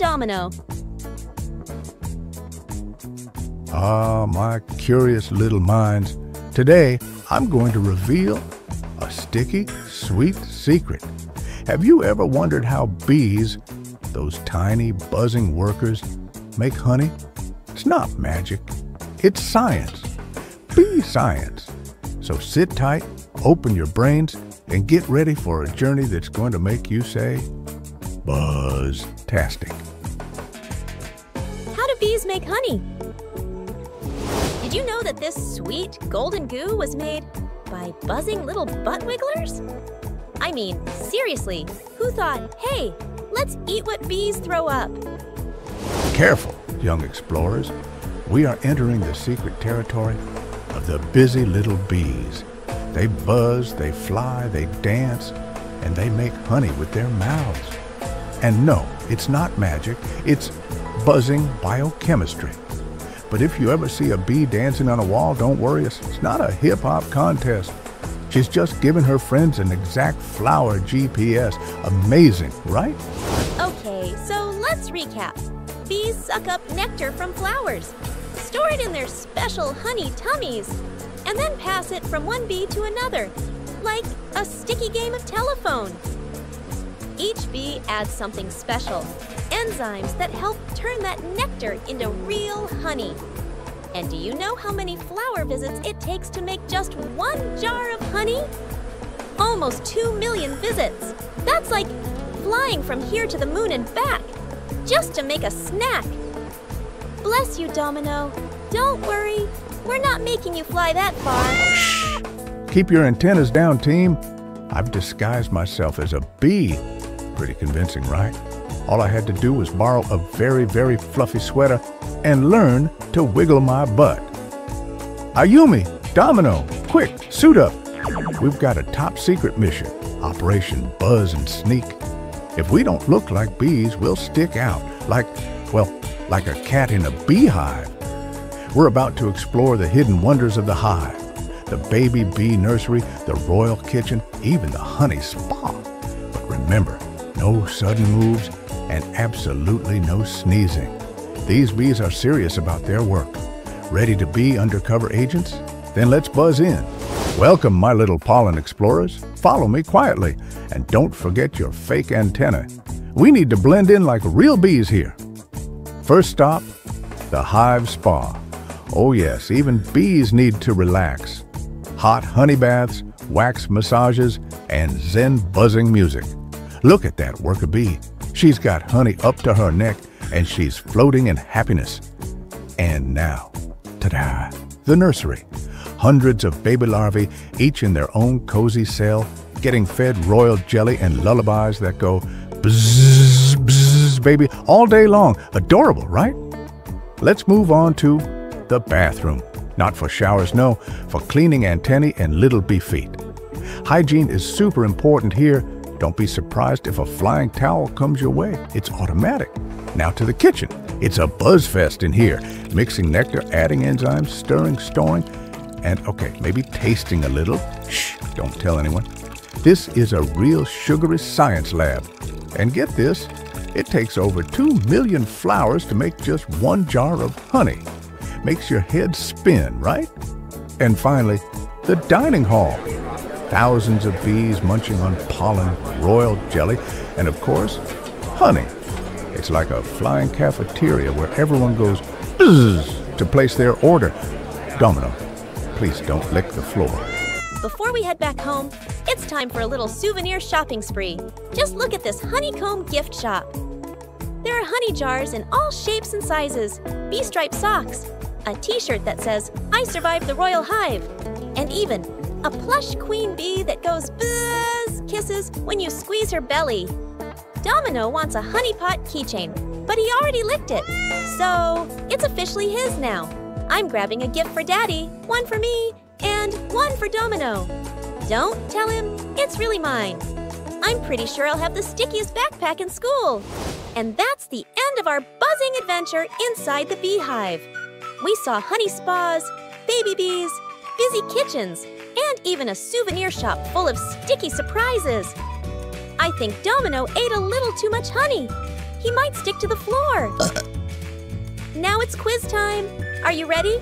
Domino. Ah, my curious little minds. Today, I'm going to reveal a sticky, sweet secret. Have you ever wondered how bees, those tiny, buzzing workers, make honey? It's not magic, it's science. Bee science. So sit tight, open your brains, and get ready for a journey that's going to make you say, Buzz-tastic. How do bees make honey? Did you know that this sweet golden goo was made by buzzing little butt wigglers? I mean, seriously, who thought, hey, let's eat what bees throw up? Careful, young explorers. We are entering the secret territory of the busy little bees. They buzz, they fly, they dance, and they make honey with their mouths. And no, it's not magic, it's buzzing biochemistry. But if you ever see a bee dancing on a wall, don't worry, it's not a hip hop contest. She's just giving her friends an exact flower GPS. Amazing, right? Okay, so let's recap. Bees suck up nectar from flowers, store it in their special honey tummies, and then pass it from one bee to another, like a sticky game of telephone. Each bee adds something special, enzymes that help turn that nectar into real honey. And do you know how many flower visits it takes to make just one jar of honey? Almost 2 million visits. That's like flying from here to the moon and back, just to make a snack. Bless you, Domino. Don't worry, we're not making you fly that far. Shh! Keep your antennas down, team. I've disguised myself as a bee. Pretty convincing, right? All I had to do was borrow a very, very fluffy sweater and learn to wiggle my butt. Ayumi, Domino, quick, suit up. We've got a top secret mission, Operation Buzz and Sneak. If we don't look like bees, we'll stick out, like, well, like a cat in a beehive. We're about to explore the hidden wonders of the hive, the baby bee nursery, the royal kitchen, even the honey spa. But remember, no sudden moves and absolutely no sneezing. These bees are serious about their work. Ready to be undercover agents? Then let's buzz in. Welcome, my little pollen explorers. Follow me quietly, and don't forget your fake antenna. We need to blend in like real bees here. First stop, the hive spa. Oh yes, even bees need to relax. Hot honey baths, wax massages, and zen buzzing music. Look at that worker bee. She's got honey up to her neck, and she's floating in happiness. And now, ta-da, the nursery. Hundreds of baby larvae, each in their own cozy cell, getting fed royal jelly and lullabies that go bzzz, bzzz, baby, all day long. Adorable, right? Let's move on to the bathroom. Not for showers, no, for cleaning antennae and little bee feet. Hygiene is super important here. Don't be surprised if a flying towel comes your way. It's automatic. Now to the kitchen. It's a buzz fest in here. Mixing nectar, adding enzymes, stirring, storing, and okay, maybe tasting a little. Shh, don't tell anyone. This is a real sugary science lab. And get this, it takes over 2 million flowers to make just one jar of honey. Makes your head spin, right? And finally, the dining hall. Thousands of bees munching on pollen, royal jelly, and of course, honey. It's like a flying cafeteria where everyone goes bzzz to place their order. Domino, please don't lick the floor. Before we head back home, it's time for a little souvenir shopping spree. Just look at this honeycomb gift shop. There are honey jars in all shapes and sizes, bee striped socks, a t shirt that says, I survived the royal hive, and even a plush queen bee that goes buzz kisses when you squeeze her belly. Domino wants a honey pot keychain, but he already licked it, so it's officially his now. I'm grabbing a gift for Daddy, one for me, and one for Domino. Don't tell him, it's really mine. I'm pretty sure I'll have the stickiest backpack in school. And that's the end of our buzzing adventure inside the beehive. We saw honey spas, baby bees, busy kitchens, and even a souvenir shop full of sticky surprises. I think Domino ate a little too much honey. he might stick to the floor. now it's quiz time. Are you ready?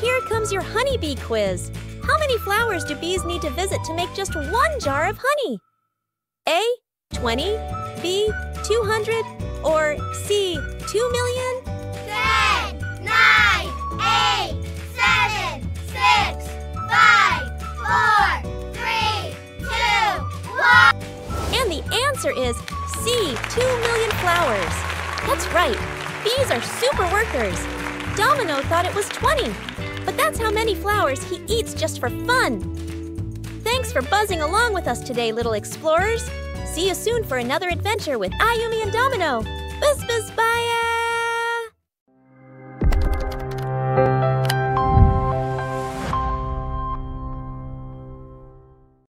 Here comes your honeybee quiz. How many flowers do bees need to visit to make just one jar of honey? A. 20, B. 200, or C. 2 million? 10, 9, 8, answer is C. 2 million flowers. That's right. Bees are super workers. Domino thought it was 20, but that's how many flowers he eats just for fun. Thanks for buzzing along with us today, little explorers. See you soon for another adventure with Ayumi and Domino. Buzz, buzz.